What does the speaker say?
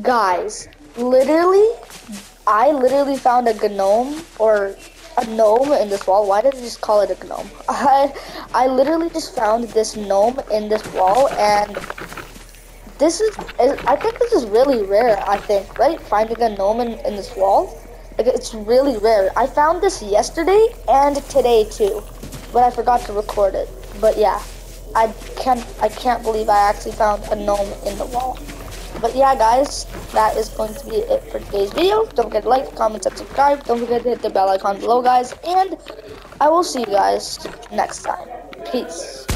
Guys, literally, I literally found a gnome or a gnome in this wall. Why did I just call it a gnome? I I literally just found this gnome in this wall and this is I think this is really rare, I think, right? Finding a gnome in, in this wall. Like it's really rare. I found this yesterday and today too. But I forgot to record it. But yeah. I can't I can't believe I actually found a gnome in the wall. But yeah, guys, that is going to be it for today's video. Don't forget to like, comment, and subscribe. Don't forget to hit the bell icon below, guys. And I will see you guys next time. Peace.